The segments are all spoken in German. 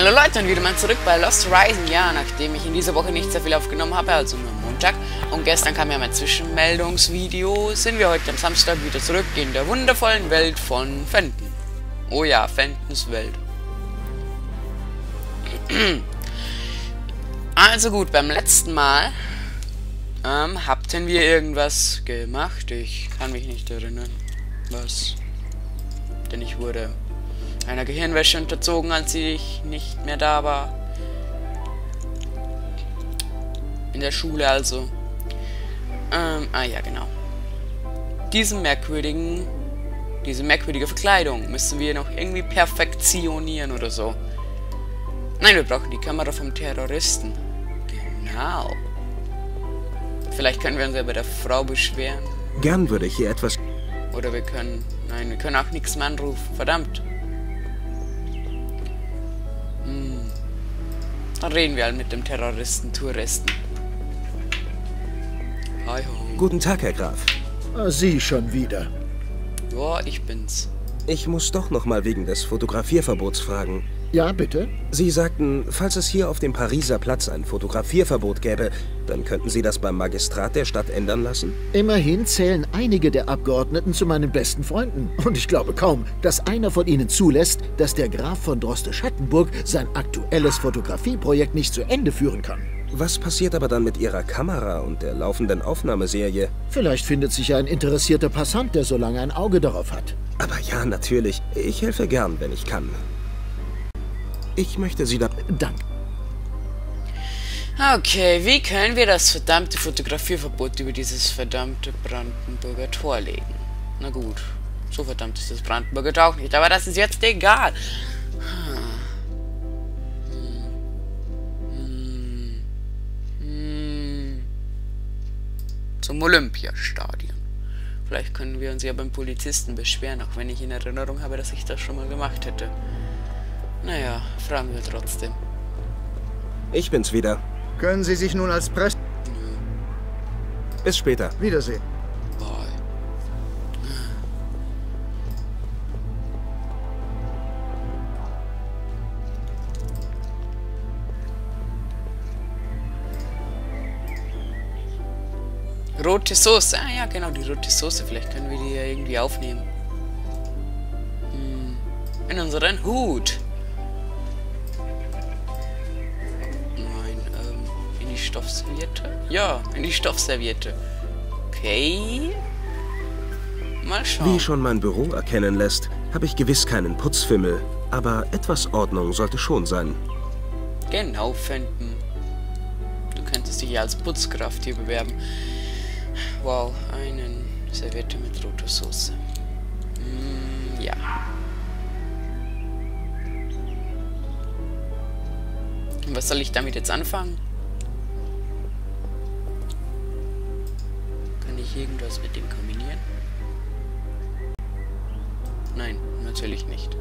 Hallo Leute und wieder mal zurück bei Lost Horizon. Ja, nachdem ich in dieser Woche nicht sehr viel aufgenommen habe, also nur Montag und gestern kam ja mein Zwischenmeldungsvideo, sind wir heute am Samstag wieder zurück in der wundervollen Welt von Fenton. Oh ja, Fentons Welt. Also gut, beim letzten Mal ähm, habten wir irgendwas gemacht. Ich kann mich nicht erinnern. Was? Denn ich wurde einer Gehirnwäsche unterzogen, als ich nicht mehr da war. In der Schule also. Ähm, ah ja, genau. Diesen merkwürdigen, diese merkwürdige Verkleidung müssen wir noch irgendwie perfektionieren oder so. Nein, wir brauchen die Kamera vom Terroristen. Genau. Vielleicht können wir uns ja bei der Frau beschweren. Gern würde ich hier etwas... Oder wir können... Nein, wir können auch nichts mehr anrufen. Verdammt. Dann reden wir halt mit dem Terroristen, Touristen. Hi ho. Guten Tag, Herr Graf. Ah, Sie schon wieder. Ja, ich bin's. Ich muss doch noch mal wegen des Fotografierverbots fragen. Ja, bitte? Sie sagten, falls es hier auf dem Pariser Platz ein Fotografierverbot gäbe, dann könnten Sie das beim Magistrat der Stadt ändern lassen? Immerhin zählen einige der Abgeordneten zu meinen besten Freunden. Und ich glaube kaum, dass einer von ihnen zulässt, dass der Graf von Droste-Schattenburg sein aktuelles Fotografieprojekt nicht zu Ende führen kann. Was passiert aber dann mit Ihrer Kamera und der laufenden Aufnahmeserie? Vielleicht findet sich ja ein interessierter Passant, der so lange ein Auge darauf hat. Aber ja, natürlich. Ich helfe gern, wenn ich kann. Ich möchte Sie da... Danke. Okay, wie können wir das verdammte Fotografierverbot über dieses verdammte Brandenburger Tor legen? Na gut, so verdammt ist das Brandenburger Tor auch nicht, aber das ist jetzt egal. Zum Olympiastadion. Vielleicht können wir uns ja beim Polizisten beschweren, auch wenn ich in Erinnerung habe, dass ich das schon mal gemacht hätte. Naja, fragen wir trotzdem. Ich bin's wieder. Können Sie sich nun als Press... Bis später. Wiedersehen. Bye. Rote Soße. Ah ja, genau, die rote Soße. Vielleicht können wir die ja irgendwie aufnehmen. Hm. In unseren Hut. Stoffserviette? Ja, in die Stoffserviette. Okay. Mal schauen. Wie schon mein Büro erkennen lässt, habe ich gewiss keinen Putzfimmel, aber etwas Ordnung sollte schon sein. Genau, Fenton. Du könntest dich ja als Putzkraft hier bewerben. Wow, einen Serviette mit roter Soße. Mm, ja. Und was soll ich damit jetzt anfangen? Irgendwas mit dem kombinieren? Nein, natürlich nicht.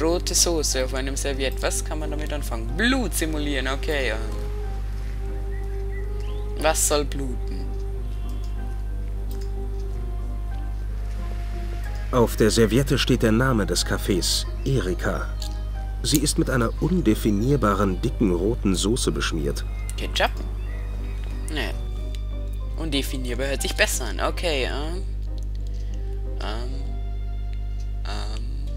Rote Soße auf einem Serviett. Was kann man damit anfangen? Blut simulieren, okay. Was soll bluten? Auf der Serviette steht der Name des Cafés, Erika. Sie ist mit einer undefinierbaren, dicken roten Soße beschmiert. Ketchup? Nee. Undefinierbar hört sich besser an. Okay, ähm. Ähm. Ähm.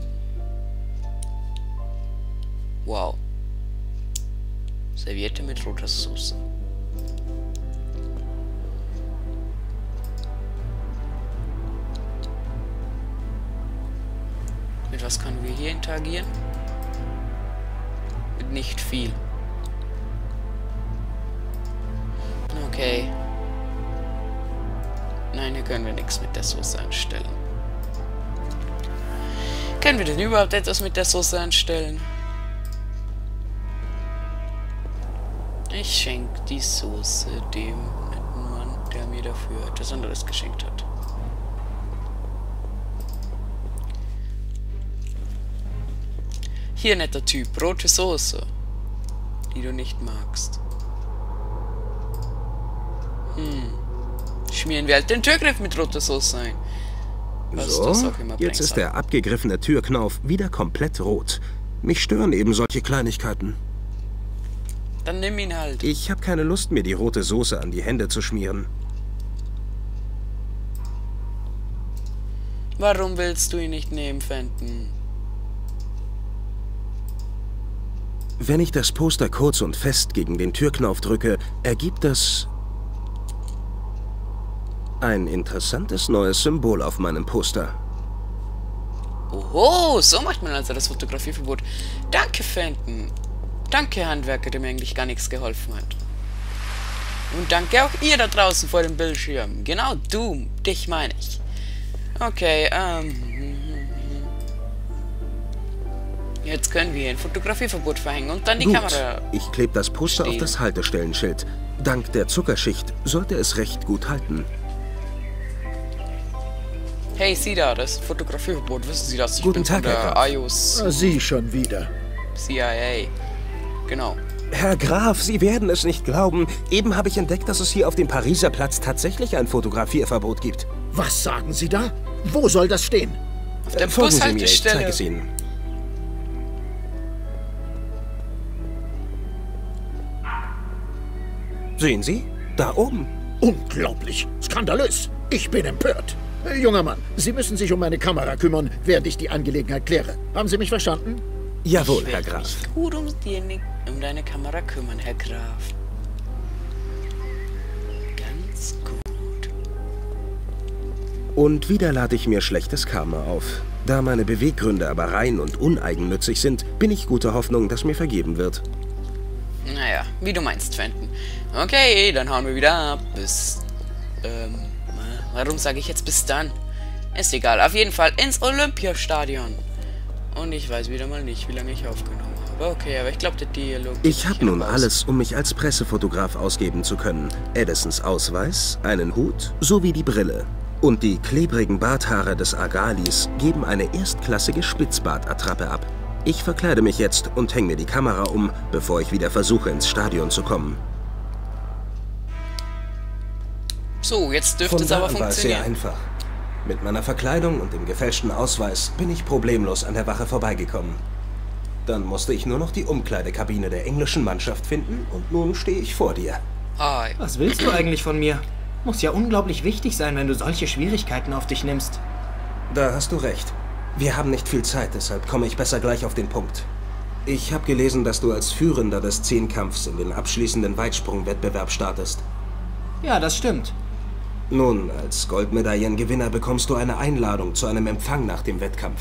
Wow. Servierte mit roter Soße. Mit was können wir hier interagieren? Mit nicht viel. Hier können wir nichts mit der Soße anstellen. Können wir denn überhaupt etwas mit der Soße anstellen? Ich schenke die Soße dem netten Mann, der mir dafür etwas anderes geschenkt hat. Hier, netter Typ, rote Soße, die du nicht magst. Hm. Schmieren wir halt den Türgriff mit roter Soße ein. Was So, das auch immer jetzt ist der abgegriffene Türknauf wieder komplett rot. Mich stören eben solche Kleinigkeiten. Dann nimm ihn halt. Ich habe keine Lust, mir die rote Soße an die Hände zu schmieren. Warum willst du ihn nicht nehmen, Fenton? Wenn ich das Poster kurz und fest gegen den Türknauf drücke, ergibt das ein interessantes neues Symbol auf meinem Poster. Oho, so macht man also das Fotografieverbot. Danke, Fenton. Danke, Handwerker, der mir eigentlich gar nichts geholfen hat. Und danke auch ihr da draußen vor dem Bildschirm. Genau du, dich meine ich. Okay, ähm... Jetzt können wir ein Fotografieverbot verhängen und dann die Gut, Kamera... ich klebe das Poster auf stehen. das Haltestellenschild. Dank der Zuckerschicht sollte es recht gut halten. Hey, sieh da, das Fotografieverbot, wissen Sie das? Ich Guten bin von Tag, Herr der Graf. iOS Ah, Sie schon wieder. CIA. Genau. Herr Graf, Sie werden es nicht glauben. Eben habe ich entdeckt, dass es hier auf dem Pariser Platz tatsächlich ein Fotografierverbot gibt. Was sagen Sie da? Wo soll das stehen? Auf der Äh, Folgen Sie mir, ich Bushaltestelle. zeige es Ihnen. Sehen Sie? Da oben. Unglaublich. Skandalös. Ich bin empört. Äh, Junger Mann, Sie müssen sich um meine Kamera kümmern, während ich die Angelegenheit kläre. Haben Sie mich verstanden? Jawohl, Ich Herr werde Graf. mich gut um, die, um deine Kamera kümmern, Herr Graf. Ganz gut. Und wieder lade ich mir schlechtes Karma auf. Da meine Beweggründe aber rein und uneigennützig sind, bin ich guter Hoffnung, dass mir vergeben wird. Naja, wie du meinst, Fenton. Okay, dann hauen wir wieder ab. Bis. Ähm. Warum sage ich jetzt bis dann? Ist egal. Auf jeden Fall ins Olympiastadion. Und ich weiß wieder mal nicht, wie lange ich aufgenommen habe. Okay, aber ich glaube, der Dialog. Ich habe nun raus. alles, um mich als Pressefotograf ausgeben zu können. Edisons Ausweis, einen Hut sowie die Brille. Und die klebrigen Barthaare des Agalis geben eine erstklassige Spitzbartattrappe ab. Ich verkleide mich jetzt und hänge mir die Kamera um, bevor ich wieder versuche, ins Stadion zu kommen. So, jetzt dürfte Von es da aber an war es sehr funktionieren. einfach. Mit meiner Verkleidung und dem gefälschten Ausweis bin ich problemlos an der Wache vorbeigekommen. Dann musste ich nur noch die Umkleidekabine der englischen Mannschaft finden und nun stehe ich vor dir. Hi. Was willst du eigentlich von mir? Muss ja unglaublich wichtig sein, wenn du solche Schwierigkeiten auf dich nimmst. Da hast du recht. Wir haben nicht viel Zeit, deshalb komme ich besser gleich auf den Punkt. Ich habe gelesen, dass du als Führender des Zehnkampfs in den abschließenden Weitsprungwettbewerb startest. Ja, das stimmt. Nun, als Goldmedaillengewinner bekommst du eine Einladung zu einem Empfang nach dem Wettkampf.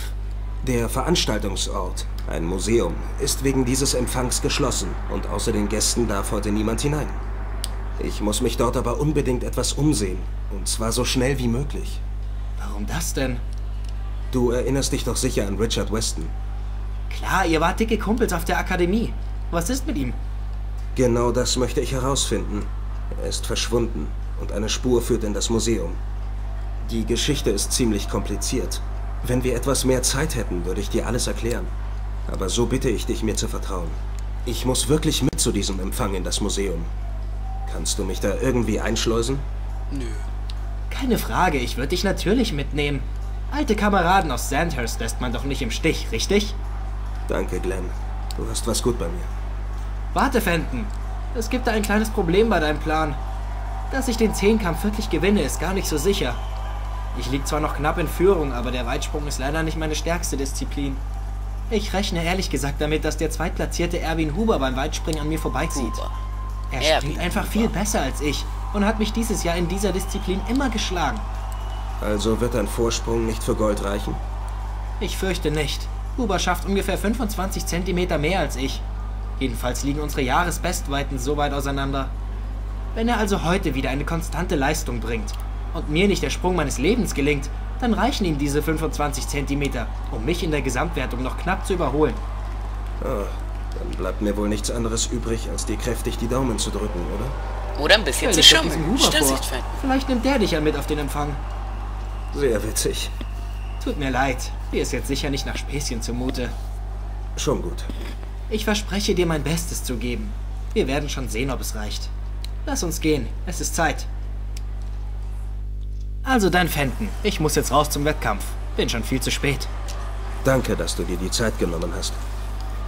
Der Veranstaltungsort, ein Museum, ist wegen dieses Empfangs geschlossen und außer den Gästen darf heute niemand hinein. Ich muss mich dort aber unbedingt etwas umsehen, und zwar so schnell wie möglich. Warum das denn? Du erinnerst dich doch sicher an Richard Weston. Klar, ihr wart dicke Kumpels auf der Akademie. Was ist mit ihm? Genau das möchte ich herausfinden. Er ist verschwunden und eine Spur führt in das Museum. Die Geschichte ist ziemlich kompliziert. Wenn wir etwas mehr Zeit hätten, würde ich dir alles erklären. Aber so bitte ich dich, mir zu vertrauen. Ich muss wirklich mit zu diesem Empfang in das Museum. Kannst du mich da irgendwie einschleusen? Nö. Keine Frage, ich würde dich natürlich mitnehmen. Alte Kameraden aus Sandhurst lässt man doch nicht im Stich, richtig? Danke, Glenn. Du hast was gut bei mir. Warte, Fenton. Es gibt da ein kleines Problem bei deinem Plan. Dass ich den Zehnkampf wirklich gewinne, ist gar nicht so sicher. Ich lieg zwar noch knapp in Führung, aber der Weitsprung ist leider nicht meine stärkste Disziplin. Ich rechne ehrlich gesagt damit, dass der zweitplatzierte Erwin Huber beim Weitspringen an mir vorbeizieht. Huber. Er Erwin springt einfach Huber. viel besser als ich und hat mich dieses Jahr in dieser Disziplin immer geschlagen. Also wird dein Vorsprung nicht für Gold reichen? Ich fürchte nicht. Huber schafft ungefähr 25 Zentimeter mehr als ich. Jedenfalls liegen unsere Jahresbestweiten so weit auseinander. Wenn er also heute wieder eine konstante Leistung bringt und mir nicht der Sprung meines Lebens gelingt, dann reichen ihm diese 25 Zentimeter, um mich in der Gesamtwertung noch knapp zu überholen. Ah, dann bleibt mir wohl nichts anderes übrig, als dir kräftig die Daumen zu drücken, oder? Oder ein bisschen zu schummeln. Vielleicht nimmt der dich ja mit auf den Empfang. Sehr witzig. Tut mir leid, dir ist jetzt sicher nicht nach Späßchen zumute. Schon gut. Ich verspreche dir mein Bestes zu geben. Wir werden schon sehen, ob es reicht. Lass uns gehen, es ist Zeit. Also dann, Fenton. Ich muss jetzt raus zum Wettkampf. Bin schon viel zu spät. Danke, dass du dir die Zeit genommen hast.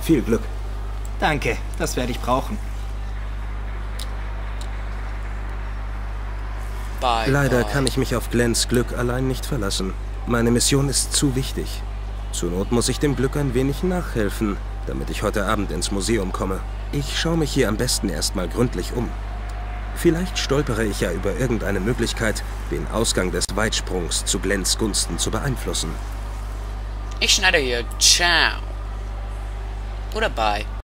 Viel Glück. Danke, das werde ich brauchen. Bye. Leider bye. kann ich mich auf Glens Glück allein nicht verlassen. Meine Mission ist zu wichtig. Zur Not muss ich dem Glück ein wenig nachhelfen, damit ich heute Abend ins Museum komme. Ich schaue mich hier am besten erstmal gründlich um. Vielleicht stolpere ich ja über irgendeine Möglichkeit, den Ausgang des Weitsprungs zu Glens Gunsten zu beeinflussen. Ich schneide hier. Ciao. Oder bye.